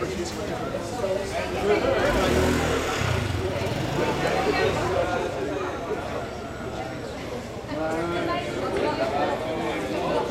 Uh,